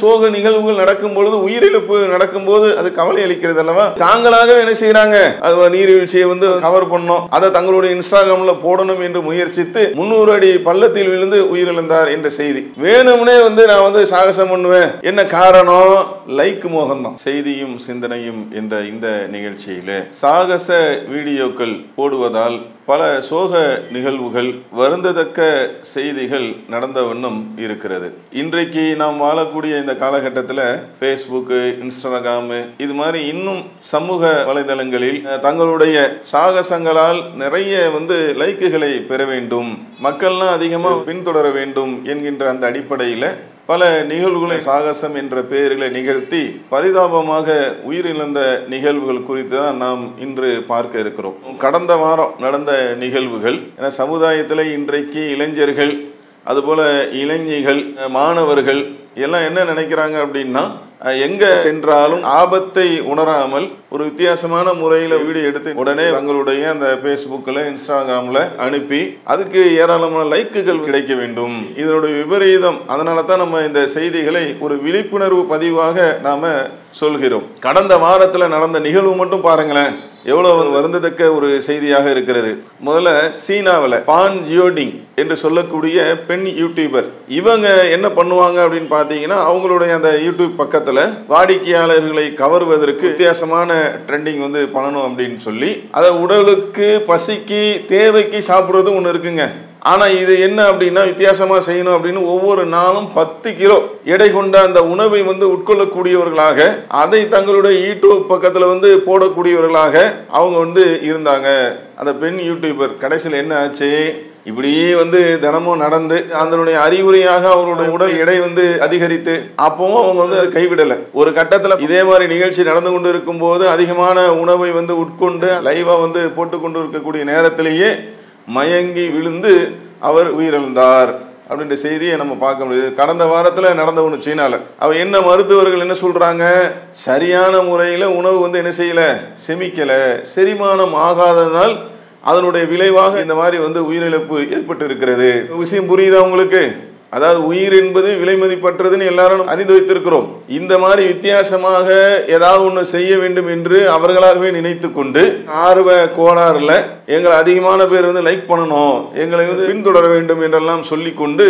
சோக நிகழ்வுகள் நடக்கும் பொழுது உயிரிழப்பு நடக்கும்போது அது கவலை அளிக்கிறது அல்லவா? தாங்களாக என்ன செய்யறாங்க அது நீர்வீழ்ச்சியை வந்து கவர் பண்ணோம் அதை தங்களுடைய இன்ஸ்டாகிராம்ல போடணும் என்று முயற்சித்து முன்னூறு அடி பள்ளத்தில் விழுந்து உயிரிழந்தார் என்ற செய்தி. வேணும்னே வந்து நான் வந்து சாகசம் பண்ணுவேன். என்ன காரணம்? லைக் மோகம் தான் செய்தியும் சிந்தனையும் என்ற இந்த நிகழ்ச்சியில சாகச வீடியோக்கள் போடுவதால் பல சோக நிகழ்வுகள் வருந்ததக்க செய்திகள் நடந்தவண்ணம் இருக்கிறது. இன்றைக்கு நாம் வாழக்கூடிய இந்த காலகட்டத்தில் ஃபேஸ்புக்கு இன்ஸ்டாகிராமு இது மாதிரி இன்னும் சமூக வலைதளங்களில் தங்களுடைய சாகசங்களால் நிறைய வந்து லைக்குகளை பெற வேண்டும் மக்கள்லாம் அதிகமாக பின்தொடர வேண்டும் என்கின்ற அந்த அடிப்படையில் பல நிகழ்வுகளை சாகசம் என்ற பெயர்களை நிகழ்த்தி பரிதாபமாக உயிரிழந்த நிகழ்வுகள் குறித்து தான் நாம் இன்று பார்க்க இருக்கிறோம். கடந்த வாரம் நடந்த நிகழ்வுகள் என சமுதாயத்தில் இன்றைக்கு இளைஞர்கள் அதுபோல இளைஞர்கள் மாணவர்கள் எல்லாம் என்ன நினைக்கிறாங்க அப்படின்னா எங்க சென்றாலும் ஆபத்தை உணராமல் ஒரு வித்தியாசமான முறையில் வீடியோ எடுத்து உடனே தங்களுடைய அந்த ஃபேஸ்புக்கில் இன்ஸ்டாகிராமில் அனுப்பி அதுக்கு ஏராளமான லைக்குகள் கிடைக்க வேண்டும். இதனுடைய விபரீதம். அதனால தான் நம்ம இந்த செய்திகளை ஒரு விழிப்புணர்வு பதிவாக நாம சொல்கிறோம். கடந்த வாரத்தில் நடந்த நிகழ்வு மட்டும் பாருங்களேன். எவ்வளவு வருந்தத்தக்க ஒரு செய்தியாக இருக்கிறது? முதல்ல சீனாவில் பான் ஜியோடிங் என்று சொல்லக்கூடிய பெண் யூடியூபர் இவங்க என்ன பண்ணுவாங்க அப்படின்னு பார்த்தீங்கன்னா அவங்களுடைய அந்த யூடியூப் பக்கத்தில் வாடிக்கையாளர்களை கவர்வதற்கு வித்தியாசமான ட்ரெண்டிங் வந்து பண்ணணும் அப்படின்னு சொல்லி அதை உடலுக்கு பசிக்கு தேவைக்கு சாப்பிட்றதும் ஒன்று இருக்குங்க. ஆனா இது என்ன அப்படின்னா வித்தியாசமா செய்யணும் அப்படின்னு ஒவ்வொரு நாளும் பத்து கிலோ எடை கொண்ட அந்த உணவை வந்து உட்கொள்ளக்கூடியவர்களாக அதை தங்களுடைய யூடியூப் பக்கத்துல வந்து போடக்கூடியவர்களாக அவங்க வந்து இருந்தாங்க. அந்த பெண் யூடியூபர் கடைசியில் என்ன ஆச்சு? இப்படியே வந்து தினமும் நடந்து அதனுடைய அறிகுறியாக அவருடைய உடல் எடை வந்து அதிகரித்து அப்பவும் அவங்க வந்து அதை கைவிடலை. ஒரு கட்டத்தில் இதே மாதிரி நிகழ்ச்சி நடந்து கொண்டு இருக்கும் போது அதிகமான உணவை வந்து உட்கொண்டு லைவா வந்து போட்டு கொண்டு இருக்கக்கூடிய நேரத்திலேயே மயங்கி விழுந்து அவர் உயிரிழந்தார். அப்படின்ற செய்தியை நம்ம பார்க்க முடியுது. கடந்த வாரத்தில் நடந்த ஒன்று சீனாவில் அவ என்ன மருத்துவர்கள் என்ன சொல்கிறாங்க சரியான முறையில் உணவு வந்து என்ன செய்யலை? செமிக்கலை. செரிமானம் ஆகாததால் அதனுடைய விளைவாக இந்த மாதிரி வந்து உயிரிழப்பு ஏற்பட்டு இருக்கிறது விஷயம் புரியுதா உங்களுக்கு? அதாவது உயிர் என்பது விலை மதிப்பற்றதுன்னு எல்லாரும் அறிந்து வைத்திருக்கிறோம். இந்த மாதிரி வித்தியாசமாக ஏதாவது ஒன்று செய்ய வேண்டும் என்று அவர்களாகவே நினைத்து கொண்டு ஆர்வ கோளாறுல எங்களை அதிகமான பேர் வந்து லைக் பண்ணணும் எங்களை வந்து பின்தொடர வேண்டும் என்றெல்லாம் சொல்லிக்கொண்டு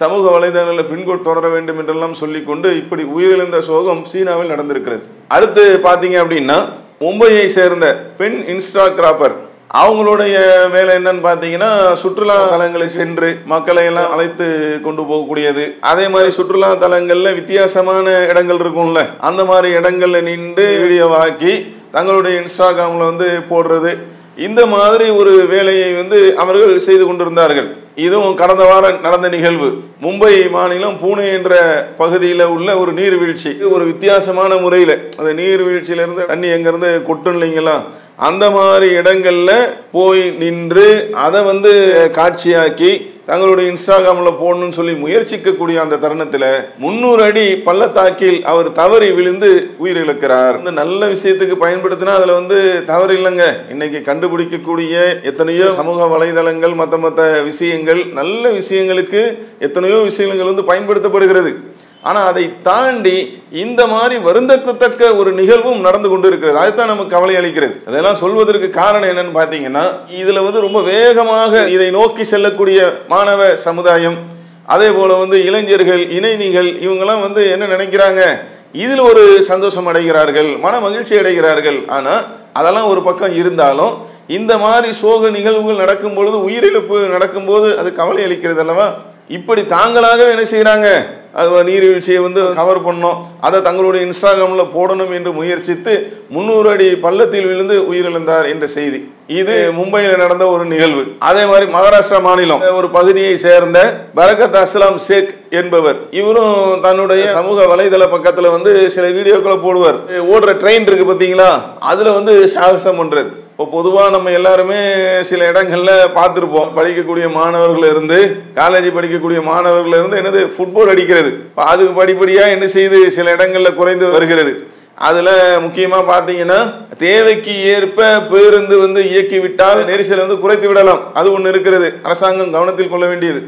சமூக வலைதளங்களில் பின்கொண்டு தொடர வேண்டும் என்றெல்லாம் சொல்லிக்கொண்டு இப்படி உயிரிழந்த சோகம் சீனாவில் நடந்திருக்கிறது. அடுத்து பார்த்தீங்க அப்படின்னா மும்பையை சேர்ந்த பெண் இன்ஸ்டாகிராபர் அவங்களுடைய வேலை என்னன்னு பார்த்தீங்கன்னா சுற்றுலா தலங்களை சென்று மக்களை எல்லாம் அழைத்து கொண்டு போகக்கூடியது. அதே மாதிரி சுற்றுலா தலங்கள்ல வித்தியாசமான இடங்கள் இருக்கும்ல. அந்த மாதிரி இடங்கள்ல நின்று வீடியோவாக்கி தங்களுடைய இன்ஸ்டாகிராமில் வந்து போடுறது. இந்த மாதிரி ஒரு வேலையை வந்து அவர்கள் செய்து கொண்டிருந்தார்கள். இதுவும் கடந்த வாரம் நடந்த நிகழ்வு. மும்பை மாநிலம் பூனே என்ற பகுதியில் உள்ள ஒரு நீர்வீழ்ச்சி. ஒரு வித்தியாசமான முறையில். அந்த நீர்வீழ்ச்சியிலிருந்து தண்ணி எங்கேருந்து கொட்டும் இல்லைங்களா? அந்த மாதிரி இடங்களில் போய் நின்று அதை வந்து காட்சியாக்கி தங்களுடைய இன்ஸ்டாகிராமில் போடணும்னு சொல்லி முயற்சிக்கக்கூடிய அந்த தருணத்தில் முன்னூறு அடி பள்ளத்தாக்கில் அவர் தவறி விழுந்து உயிரிழக்கிறார். இந்த நல்ல விஷயத்துக்கு பயன்படுத்தினா அதில் வந்து தவறு இல்லைங்க. இன்னைக்கு கண்டுபிடிக்கக்கூடிய எத்தனையோ சமூக வலைதளங்கள் மற்ற மற்ற விஷயங்கள் நல்ல விஷயங்களுக்கு எத்தனையோ விஷயங்கள் வந்து பயன்படுத்தப்படுகிறது. ஆனால் அதை தாண்டி இந்த மாதிரி வருந்தத்தக்க ஒரு நிகழ்வும் நடந்து கொண்டு இருக்கிறது அதுதான் நமக்கு கவலை அளிக்கிறது. அதெல்லாம் சொல்வதற்கு காரணம் என்னன்னு பார்த்தீங்கன்னா இதில் வந்து ரொம்ப வேகமாக இதை நோக்கி செல்லக்கூடிய மாணவ சமுதாயம் அதே போல வந்து இளைஞர்கள் இணைனிகள் இவங்கெல்லாம் வந்து என்ன நினைக்கிறாங்க? இதில் ஒரு சந்தோஷம் அடைகிறார்கள் மன மகிழ்ச்சி அடைகிறார்கள். ஆனால் அதெல்லாம் ஒரு பக்கம் இருந்தாலும் இந்த மாதிரி சோக நிகழ்வுகள் நடக்கும் பொழுது உயிரிழப்பு நடக்கும்போது அது கவலை அளிக்கிறது அல்லவா? இப்படி தாங்களாகவே என்ன செய்கிறாங்க அது நீர்வீழ்ச்சியை வந்து கவர் பண்ணோம். அதை தங்களுடைய இன்ஸ்டாகிராமில் போடணும் என்று முயற்சித்து முந்நூறு அடி பள்ளத்தில் விழுந்து உயிரிழந்தார் என்ற செய்தி. இது மும்பையில் நடந்த ஒரு நிகழ்வு. அதே மாதிரி மகாராஷ்டிரா மாநிலம். ஒரு பகுதியை சேர்ந்த பரகத் அஸ்லாம் ஷேக் என்பவர். இவரும் தன்னுடைய சமூக வலைதள பக்கத்தில் வந்து சில வீடியோக்களை போடுவார். ஓடுற ட்ரெயின் இருக்கு பார்த்தீங்களா அதில் வந்து சாகசம் பண்ணுறது இப்போ பொதுவாக நம்ம எல்லாருமே சில இடங்களில் பார்த்துருப்போம். படிக்கக்கூடிய மாணவர்கள் இருந்து காலேஜ் படிக்கக்கூடிய மாணவர்கள் இருந்து என்னது ஃபுட்பால் அடிக்கிறது. இப்போ அதுக்கு படிப்படியாக என்ன செய்து சில இடங்களில் குறைந்து வருகிறது. அதில் முக்கியமாக பார்த்தீங்கன்னா தேவைக்கு ஏற்ப பேருந்து வந்து இயக்கி விட்டால் நெரிசலை வந்து குறைத்து விடலாம். அது ஒன்று இருக்கிறது. அரசாங்கம் கவனத்தில் கொள்ள வேண்டியது.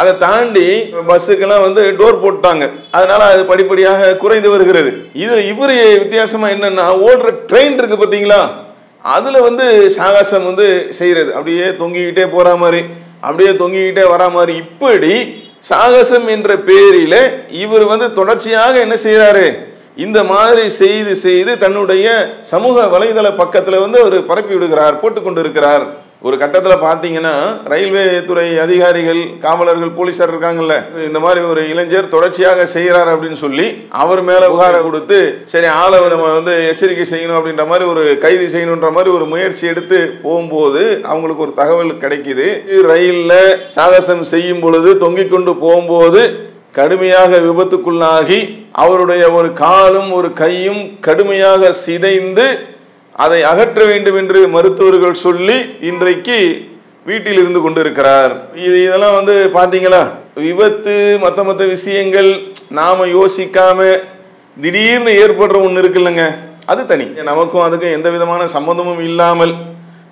அதை தாண்டி பஸ்ஸுக்கெல்லாம் வந்து டோர் போட்டாங்க. அதனால அது படிப்படியாக குறைந்து வருகிறது. இதில் இவரு வித்தியாசமாக என்னன்னா ஓடுற ட்ரெயின் இருக்கு பார்த்தீங்களா? அதில் வந்து சாகசம் வந்து செய்கிறது அப்படியே தொங்கிக்கிட்டே போகிற மாதிரி அப்படியே தொங்கிக்கிட்டே வரா மாதிரி. இப்படி சாகசம் என்ற பேரில் இவர் வந்து தொடர்ச்சியாக என்ன செய்கிறாரு இந்த மாதிரி செய்து செய்து தன்னுடைய சமூக வலைதள பக்கத்தில் வந்து அவர் பரப்பி விடுகிறார் போட்டுக்கொண்டு இருக்கிறார் ஒரு கட்டத்துல பாத்தீங்கன்னா ரயில்வே துறை அதிகாரிகள் காவலர்கள் போலீசார் இருக்காங்கல்ல இந்த மாதிரி ஒரு இளைஞர் தொடர்ச்சியாக செய்யறாரு அப்படின்னு சொல்லி அவர் மேல புகாரை கொடுத்து சரி ஆளை நம்ம வந்து எச்சரிக்கை செய்யணும் அப்படின்ற மாதிரி ஒரு கைது செய்யணுன்ற மாதிரி ஒரு முயற்சி எடுத்து போகும்போது அவங்களுக்கு ஒரு தகவல் கிடைக்குது. ரயில்ல சாகசம் செய்யும் பொழுது தொங்கிக் கொண்டு போகும்போது கடுமையாக விபத்துக்குள்ளாகி அவருடைய ஒரு காலும் ஒரு கையும் கடுமையாக சிதைந்து அதை அகற்ற வேண்டும் என்று மருத்துவர்கள் சொல்லி இன்றைக்கு வீட்டில் இருந்து கொண்டிருக்கிறார். இது இதெல்லாம் வந்து பார்த்தீங்களா விபத்து மத்த மத்த விஷயங்கள் நாம யோசிக்காம திடீர்னு ஏற்படுற ஒன்று இருக்குல்லங்க. அது தனி. நமக்கும் அதுக்கும் எந்த விதமான சம்மந்தமும் இல்லாமல்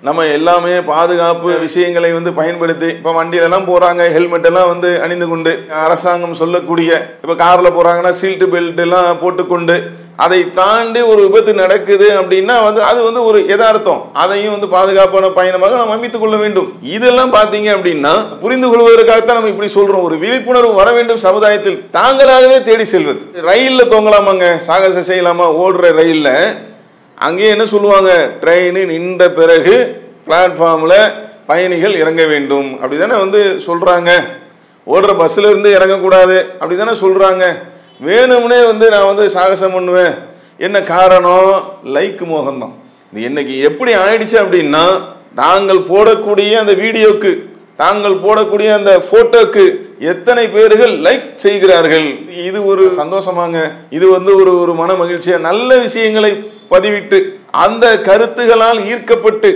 நம்ம எல்லாமே பாதுகாப்பு விஷயங்களை வந்து பயன்படுத்தி இப்போ வண்டியிலலாம் போகிறாங்க ஹெல்மெட் எல்லாம் வந்து அணிந்து கொண்டு அரசாங்கம் சொல்லக்கூடிய இப்போ காரில் போகிறாங்கன்னா சீட்டு பெல்ட் எல்லாம் போட்டுக்கொண்டு அதை தாண்டி ஒரு விபத்து நடக்குது அப்படின்னா வந்து அது வந்து ஒரு எதார்த்தம் அதையும் வந்து பாதுகாப்பான பயணமாக நாம் அமைத்துக் கொள்ள வேண்டும். இதெல்லாம் பாத்தீங்க அப்படின்னா புரிந்து கொள்வதற்காகத்தான் நம்ம இப்படி சொல்றோம். ஒரு விழிப்புணர்வு வர வேண்டும் சமுதாயத்தில். தாங்களாகவே தேடி செல்வது. ரயில்ல தொங்கலாமாங்க? சாகசம் செய்யலாமா? ஓடுற ரயில்ல. அங்கேயே என்ன சொல்லுவாங்க? ட்ரெயின் நின்ற பிறகு பிளாட்ஃபார்ம்ல பயணிகள் இறங்க வேண்டும். அப்படி தானே வந்து சொல்றாங்க. ஓடுற பஸ்ல இருந்து இறங்கக்கூடாது. அப்படிதானே சொல்றாங்க. வேணும்னே வந்து நான் வந்து சாகசம் பண்ணுவேன். என்ன காரணம்? லைக் மோகம்தான். இது என்னைக்கு எப்படி ஆயிடுச்சு அப்படின்னா நாங்கள் போடக்கூடிய அந்த வீடியோக்கு தாங்கள் போடக்கூடிய அந்த போட்டோக்கு எத்தனை பேர்கள் லைக் செய்கிறார்கள்? இது ஒரு சந்தோஷமாங்க. இது வந்து ஒரு ஒரு மன மகிழ்ச்சியா நல்ல விஷயங்களை பதிவிட்டு அந்த கருத்துகளால் ஈர்க்கப்பட்டு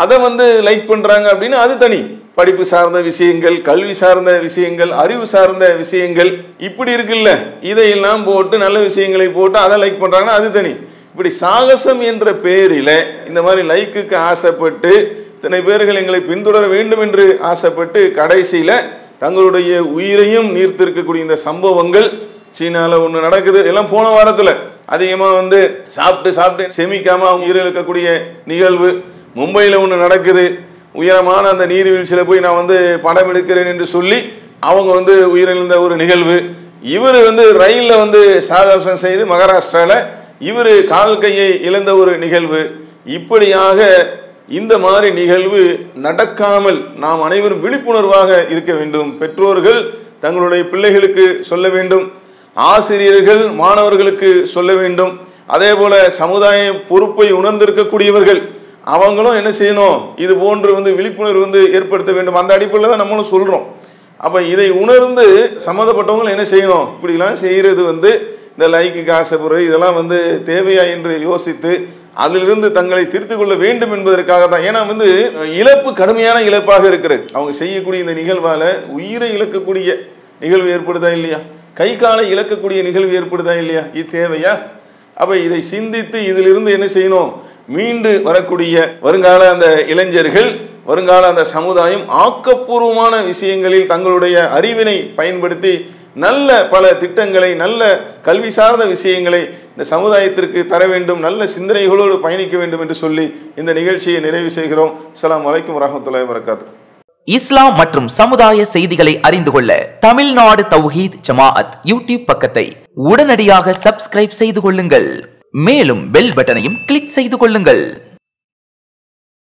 அதை வந்து லைக் பண்றாங்க அப்படின்னு அது தனி. படிப்பு சார்ந்த விஷயங்கள் கல்வி சார்ந்த விஷயங்கள் அறிவு சார்ந்த விஷயங்கள் இப்படி இருக்குல்ல? இதையெல்லாம் போட்டு நல்ல விஷயங்களை போட்டு அதை லைக் பண்ணுறாங்கன்னா அது தனி. இப்படி சாகசம் என்ற பேரில் இந்த மாதிரி லைக்குக்கு ஆசைப்பட்டு இத்தனை பேர்கள் எங்களை பின்தொடர வேண்டும் என்று ஆசைப்பட்டு கடைசியில் தங்களுடைய உயிரையும் நீர்த்திருக்கக்கூடிய இந்த சம்பவங்கள் சீனாவில் ஒன்று நடக்குது. எல்லாம் போன வாரத்தில் அதிகமாக வந்து சாப்பிட்டு சாப்பிட்டு செமிக்காமல் அவங்க உயிரிழக்கக்கூடிய நிகழ்வு மும்பையில் ஒன்று நடக்குது. உயரமான அந்த நீர்வீழ்ச்சியில் போய் நான் வந்து படம் எடுக்கிறேன் என்று சொல்லி அவங்க வந்து உயிரிழந்த ஒரு நிகழ்வு. இவர் வந்து ரயிலில் வந்து சாகசம் செய்து மகாராஷ்டிராவில் இவர் கால் கையை இழந்த ஒரு நிகழ்வு. இப்படியாக இந்த மாதிரி நிகழ்வு நடக்காமல் நாம் அனைவரும் விழிப்புணர்வாக இருக்க வேண்டும். பெற்றோர்கள் தங்களுடைய பிள்ளைகளுக்கு சொல்ல வேண்டும். ஆசிரியர்கள் மாணவர்களுக்கு சொல்ல வேண்டும். அதே போல சமுதாய பொறுப்பை உணர்ந்திருக்கக்கூடியவர்கள் அவங்களும் என்ன செய்யணும்? இது போன்று வந்து விழிப்புணர்வு வந்து ஏற்படுத்த வேண்டும். அந்த அடிப்படையில் தான் நம்மளும் சொல்கிறோம் அப்போ இதை உணர்ந்து சம்மந்தப்பட்டவங்களும் என்ன செய்யணும்? இப்படிலாம் செய்கிறது வந்து இந்த லைக்கு ஆசைப்படுறது இதெல்லாம் வந்து தேவையா என்று யோசித்து அதிலிருந்து தங்களை திருத்திக் கொள்ள வேண்டும் என்பதற்காக தான். ஏன்னா வந்து இழப்பு கடுமையான இழப்பாக இருக்கிறது. அவங்க செய்யக்கூடிய இந்த நிகழ்வால் உயிரை இழக்கக்கூடிய நிகழ்வு ஏற்படுதா இல்லையா? கை காலை இழக்கக்கூடிய நிகழ்வு ஏற்படுதா இல்லையா? இது தேவையா? அப்போ இதை சிந்தித்து இதிலிருந்து என்ன செய்யணும்? மீண்டு வரக்கூடிய வருங்கால அந்த இளைஞர்கள் வருங்கால அந்த சமுதாயம் ஆக்கப்பூர்வமான விஷயங்களில் தங்களுடைய அறிவினை பயன்படுத்தி நல்ல பல திட்டங்களை நல்ல கல்வி சார்ந்த விஷயங்களை இந்த சமுதாயத்திற்கு தர வேண்டும் நல்ல சிந்தனைகளோடு பயணிக்க வேண்டும் என்று சொல்லி இந்த நிகழ்ச்சியை நிறைவு செய்கிறோம். அஸ்லாம் வலைக்கம் வரஹ்மத்துல்லாஹி வரகாத்து இஸ்லாம் மற்றும் சமுதாய செய்திகளை அறிந்து கொள்ள தமிழ்நாடு தௌஹீத் ஜமாஅத் யூடியூப் பக்கத்தை உடனடியாக சப்ஸ்கிரைப் செய்து கொள்ளுங்கள். மேலும் பெல் பட்டனையும் கிளிக் செய்து கொள்ளுங்கள்.